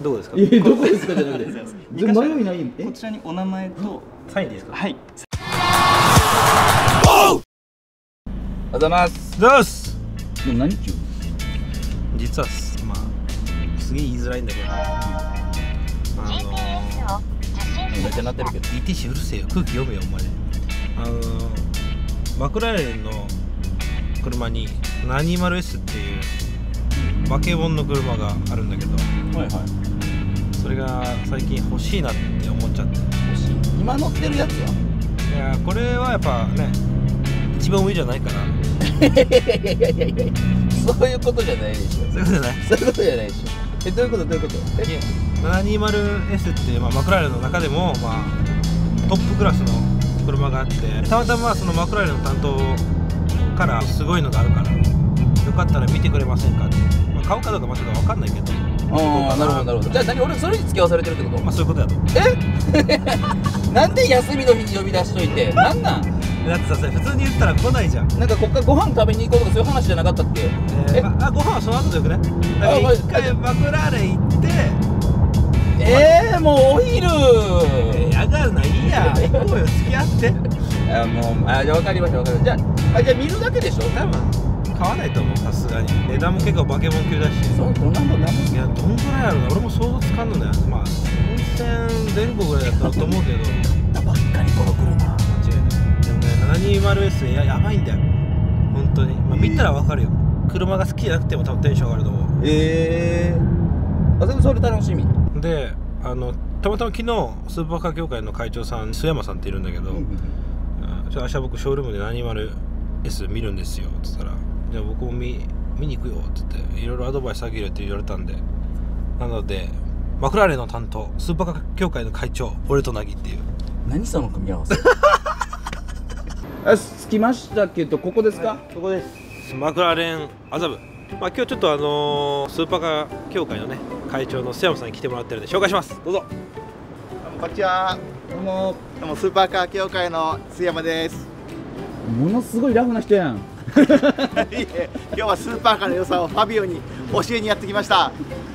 どこですか？いやどこですか？じゃなくて。迷いない？え？こちらにお名前と、サインでいいですか？はい。ありがとうございます。どうすでも何中実はすまあすげえ言いづらいんだけど。あのめっちゃなってるけど ETC うるせえよ空気読めよお前あのマクラーレンの車に 720S って。いう化け物の車があるんだけどはいはいそれが最近欲しいなって思っちゃって。今乗ってるやつは？いやこれはやっぱね一番上じゃないから。いやいやいやいやいやそういうことじゃないでしょ。そういうことじゃない。そういうことじゃないでしょ。えどういうこと？どういうこと？え？いや 720S っていう、まあ、マクラーレンの中でも、まあ、トップクラスの車があって。たまたまそのマクラーレンの担当からすごいのがあるからよかったら見てくれませんかって、まあ、買うかどうかまだ分かんないけどああなるほどなるほど。じゃあ何俺それに付き合わされてるってこと？まあそういうことやと。え？なんで休みの日に呼び出しといて？なんなん？だってさそれ普通に言ったら来ないじゃん、なんかこっからご飯食べに行こうとかそういう話じゃなかったっけ？えーまあ、ご飯はその後でよくねだから一回マクラーレン行って。えー、もうお昼。えーやがるないいや。行こうよ付き合って。あもうあじゃあ分かりました分かりました。じゃああじゃあ見るだけでしょ多分買わないと思うさすがに。値段も結構化け物級だし。そうどんなもんも。んいやどんぐらいあるの俺も想像つかんのね。まあ4000前後ぐらいだったらと思うけど。間違いばっかりこの車。ない。でもね 720S ややばいんだよ。本当に。まあ見たらわかるよ。車が好きじゃなくても多分テンション上がると思ええー、あでもそれ楽しみ。うであのたまたま昨日スーパーカー協会の会長さん須山さんっているんだけど、うんちょっと明日僕ショールームで 720S 見るんですよ。っつったらじゃあ僕も見見に行くよっつっていろいろアドバイスあげるって言われたんで。なのでマクラーレンの担当スーパーカー協会の会長俺となぎっていう。何その組み合わせ？あ着きましたけどここですか、ここです。マクラーレン麻布。まあ今日ちょっとあのースーパーカー協会のね会長の須山さんに来てもらってるんで紹介します。どうぞ。こんにちは。どうも。どうもスーパーカー協会の須山です。ものすごいラフな人やん今日はスーパーカーの良さをファビオに教えにやってきました。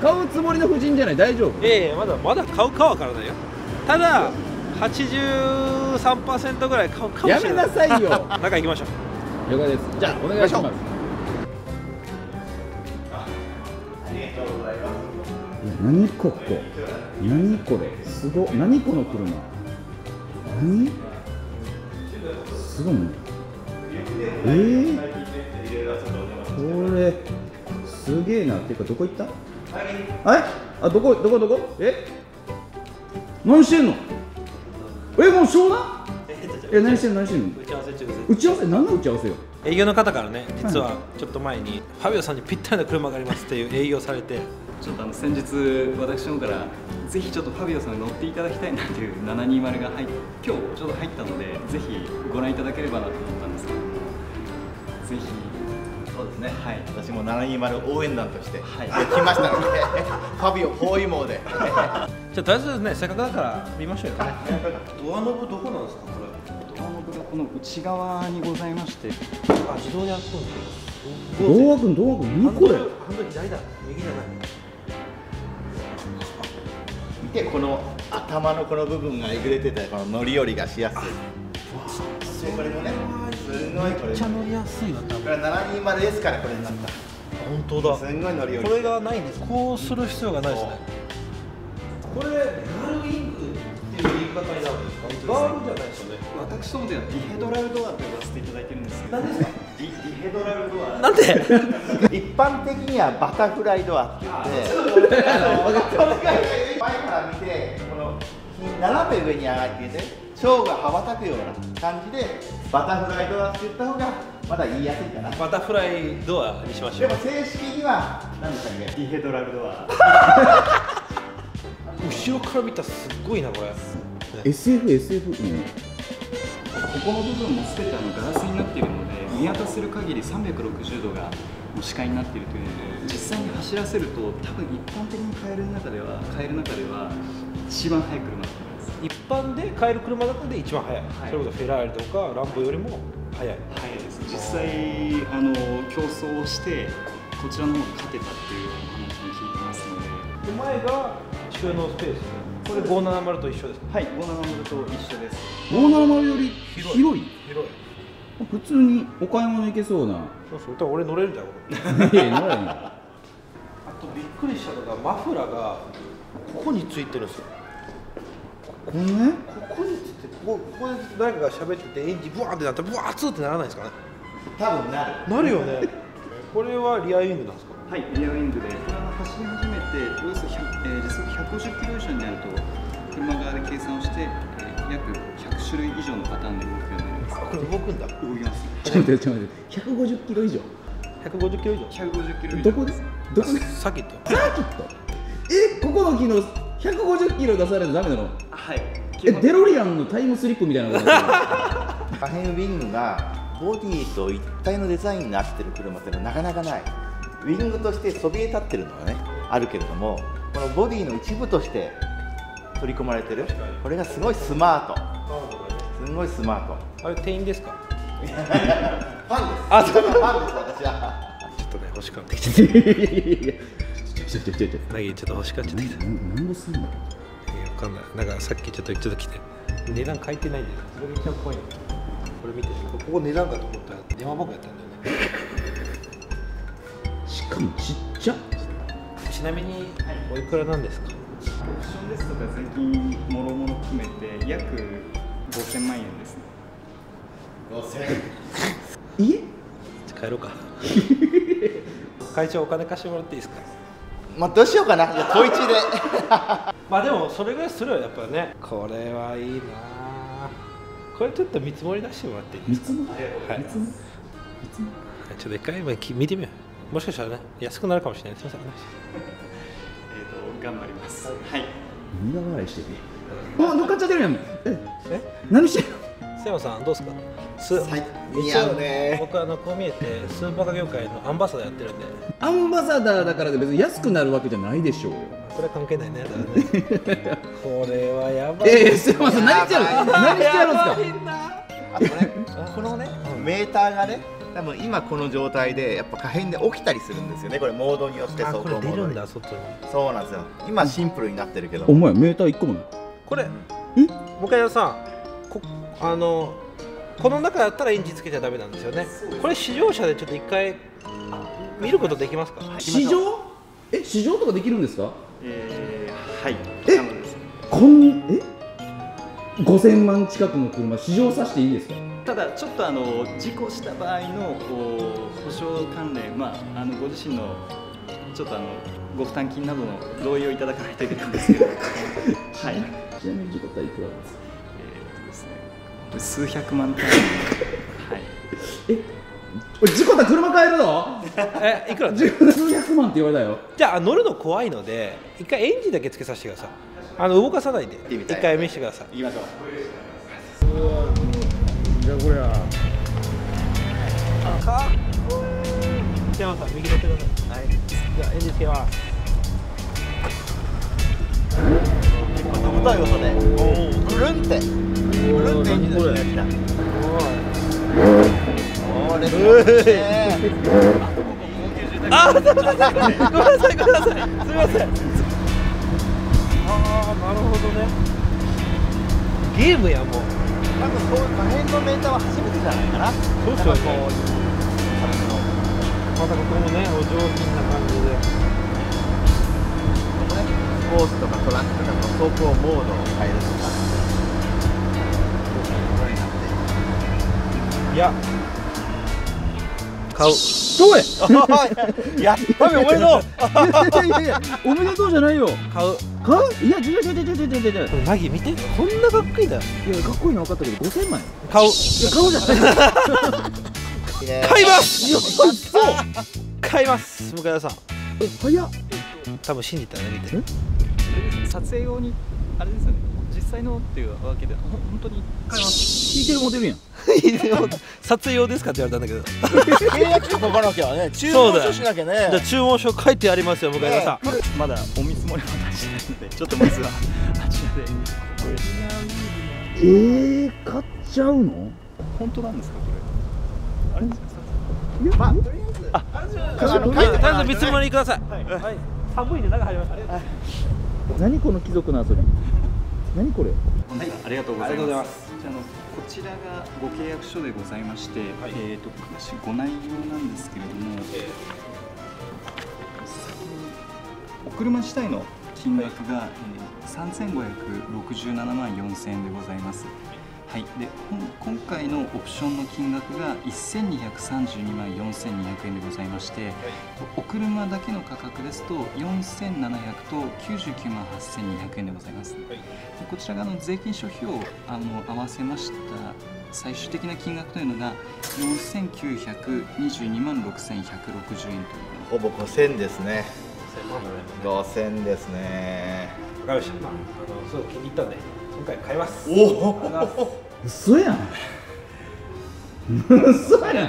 買うつもりの夫人じゃない？大丈夫？ええまだまだ買うかわからないよ。ただ83%ぐらい買うかもやめしれない。なさいよ。中行きましょう。了解です。じゃあお願いします。何ここ？何これ？すご何この車？何？すごいねえー、これすげえな。っていうかどこ行った？え？あどこどこどこ？え？何してんの？えもう湘南え何してんの？何してんの？打ち合わせ中です。打ち合わせ？何の打ち合わせよ？営業の方からね実はちょっと前にファビオさんにぴったりな車がありますっていう営業されて。ちょっとあの先日私の方からぜひちょっとファビオさんに乗っていただきたいなという720が入っ今日ちょうど入ったのでぜひご覧いただければなと思ったんですけど。もぜひ。そうですね。はい。私も720応援団として、はい。来ましたので、ファビオ包囲網で。じゃあとりあえずね。せっかくだから見ましょうよ。ねドアノブどこなんですか？これドアノブがこの内側にございまして。あ自動で開くんですよどう開くんどう開くん何これ。ハンドルハンドル左だ。右じゃない見てこの頭のこの部分がえぐれててこの乗り降りがしやすい。でこれもね、すごいこれ。めっちゃ乗りやすいわ多分。これは 720S からこれになった。本当だ。すんごい乗り降り。これがないんですこうする必要がないですね。これガールウィングっていう言い方になるんですか？ガールじゃないですよね。私どもではディヘドラルドアと呼ばせていただいてるんですけど。何ですかディヘドラルドア。なんで？一般的にはバタフライドアって言って、あの前から見て、この斜め上に上がっていて、蝶が羽ばたくような感じで、バタフライドアって言った方がまだ言いやすいかな。バタフライドアにしましょう。でも正式には、何でしたっけディヘドラルドア 後ろから見たらすっごいなこれ。SF SF うんここの部分も全てあのガラスになっているので見渡せる限り360度がもう視界になっているというので実際に走らせると多分一般的に買える中では買える中では一番速い車だと思います一般で買える車の中で一番速い、はい。それこそフェラーリとかランボよりも速い。速いです。実際あの競争をしてこちらの方が勝てたっていうお話も聞いてますので。で前が収納スペース。これ570と一緒ですか？はい570と一緒です。570より広い。広い。普通にお買い物行けそうな。そうそう。多分俺乗れるんじゃんこれ。いや乗らへんよ。あとびっくりしたのがマフラーがここについてるんですよこのね？ここについてここここで誰かが喋っててエンジンブワーってなったらブワーッツーってならないですかね？多分なる。なるよね。これはリアウィングなんですか？はいリアウィングでこれは走り始めておよそ100、えー時速150キロ以上になると車側で計算をして、えー約100種類以上のパターンで動くようになります。あこれ動くんだ。動きます。ちょっと待ってちょっと待って。150キロ以上？150キロ以上。150キロ以上。どこです？どこでサーキット。サーキット。えここの機能150キロ出されたらダメなの？はい。えデロリアンのタイムスリップみたいなことになって可変ウィングがボディと一体のデザインになってる車っていうのはなかなかない。ウィングとしてそびえ立ってるのはねあるけれどもこのボディの一部として取り込まれてる。これがすごいスマート。すごいスマート。あれ店員ですか？ファンです。あそう。ファンです私は。ちょっとね欲しくなってきて ちょちょちょちょナギちょっと欲しくなっちゃってきた。いやなんぼすんのわかんない。なんかさっきちょっとちょっと来て値段書いてないんだよそれが一番怖い。のこれ見てここ値段かと思ったら電話番号やったんだよね。しかもちっちゃ。ちなみにおいくらなんですか？オプションですとか税金もろもろ含めて約5000万円ですね。家じゃあ帰ろうか。会長お金貸してもらっていいですか？まあどうしようかな。じゃあ統一で。まあでもそれぐらいするよやっぱね。これはいいな。これちょっと見積もり出してもらっていいですか？見積もはい。見積もはいちょっと一回今き見てみよう。もしかしたらね安くなるかもしれないすみませんえー、と頑張ります。はい。苦笑いしてるあ乗っかっちゃってるやん。ええ？何してる？瀬山さんどうですか？すはい似合うね。僕あのこう見えてスーパーカー業界のアンバサダーやってるんでアンバサダーだからで別に安くなるわけじゃないでしょうよ。これは関係ないね。だからね。これはやばい。ええすいません何してるやばい。何してやるんですか？あとねこのねメーターがね多分今この状態でやっぱ可変で起きたりするんですよね。これモードによってあ走これ出るんだ外に。そうなんですよ。今シンプルになってるけど。お前メーター1個もない。これえ向谷さんこあのこの中だったらエンジンつけちゃダメなんですよね。これ試乗車でちょっと一回見ることできますか？試乗？え試乗とかできるんですか？えー、はい。え？こんえ？5000万近くの車試乗させていいんですか？ただちょっとあの事故した場合のこう保証関連まああのご自身のちょっとあのご負担金などの同意をいただかないといけないんですけど。はい。ちなみに事故ったらいくらですか？数百万単位。はい。え事故ったら車買えるの？えいくら？じ数百万って言われたよ。じゃあ乗るの怖いので一回エンジンだけつけさせてください。あの動かさないで。一回見せてください。行きましょう。じゃあこれはかっこいい北山さん右乗ってくださいはい。じゃあエンジンつけます。とぶとい音でぐるんってぐるんってエンジンの音が来たおーレッツあごめん。なさいごめん。なさいすみません。あなるほどね。ゲームやも多分こういう可変のメータは初めてじゃないかなまたここもね。お上品な感じでスポーツとかトラックとかの走行モードを変えるとかいや。買う。どうや？やっためおめでとういやいやいやおめでとうじゃないよ。買う。買う？いや違う違う違う違う違う違う。マギ見て。こんなかっこいいんだよいやかっこいいの分かったけど5000万円買う。いや買うじゃない買います。買います。向谷さん。え早っ。多分信じたら見て。撮影用にあれですよね。実際のっていうわけでほ本当に。買います聞いてるモデルやん撮影用ですかって言われたんだけど契約書書かなきゃね注そうだよ文書しなきゃね。じゃあ注文書書いてありますよ向谷さん、まだお見積もりは出してないのでちょっとまずは。あちらでえー、買っちゃうの？本当なんですかこれあれですかまあとりあえずあの書いてもらうとりあえず見積もりください。はい、寒いんで中入りました。何この貴族の遊び？何これ？はありがとうございありがとうございまますああのこちらがご契約書でございまして、はいえー、と詳しいご内容なんですけれども、お車自体の金額が、えー3567万4000円でございます。はい、で今回のオプションの金額が1232万4200円でございまして、お車だけの価格ですと4700と99万8200円でございます。でこちらがあの税金諸費をあの合わせました最終的な金額というのが4922万6160円という。ほぼ5000ですね。5000ですね。わかりましたあのすごく気に入ったんで今回買います。おありがとうございます。嘘やん。嘘やん。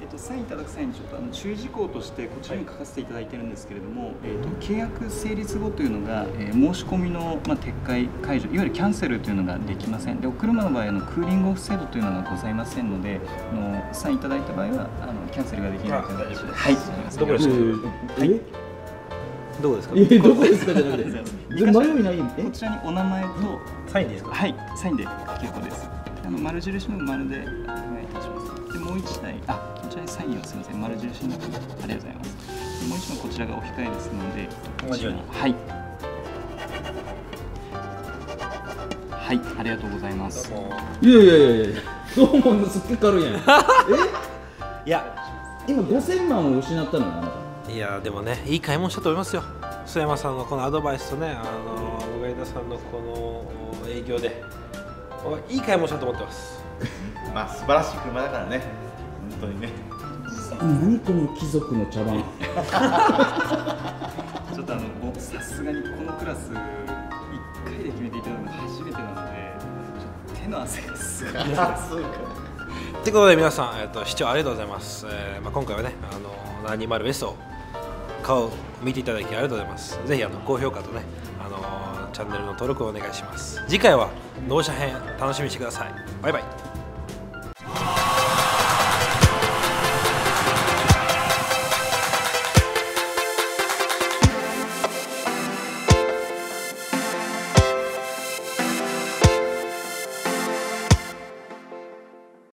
えっと、サインいただく際にちょっとあの注意事項としてこちらに書かせていただいてるんですけれども、えっと、契約成立後というのが、えー申し込みの、まあ、撤回解除いわゆるキャンセルというのができません。でお車の場合あのクーリングオフ制度というのがございませんのであのサインいただいた場合はあのキャンセルができないという形で。はい。どこですか？えどこですか？えどこですかじゃなくて。迷いないえ？こちらにお名前とサインですか？はい、サインで。結構です。あの丸印の丸でお願いいたします。でもう一台、あ、こちらにサインをすみません、丸印のありがとうございます。でもう一枚こちらがお控えですので、同じようにはい。はい、ありがとうございます。も。いやいやいやいや。どうもすっげえ軽いやん。え？ういや今5000万を失ったのあなたいやでもねいい買い物したと思いますよ。須山さんのこのアドバイスとねあの上田さんのこの営業で。いい買い物したと思ってます。まあ素晴らしい車だからね。本当にね。何この貴族の茶番。ちょっとあの、もうさすがにこのクラス、一回で決めていただくのが初めてなので、ちょっと手の汗がすごい。です。そうか。ということで皆さん、えっと視聴ありがとうございます、えーまあ、今回はねあの 720S を顔を見ていただきありがとうございます。ぜひあの高評価とねあのチャンネルの登録をお願いします。次回は納車編楽しみにしてください。バイバイ。